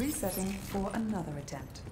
Resetting for another attempt.